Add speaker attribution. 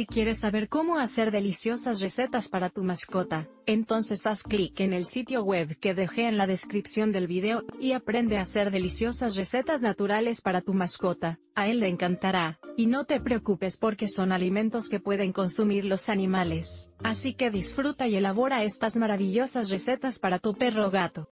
Speaker 1: Si quieres saber cómo hacer deliciosas recetas para tu mascota, entonces haz clic en el sitio web que dejé en la descripción del video, y aprende a hacer deliciosas recetas naturales para tu mascota, a él le encantará, y no te preocupes porque son alimentos que pueden consumir los animales, así que disfruta y elabora estas maravillosas recetas para tu perro o gato.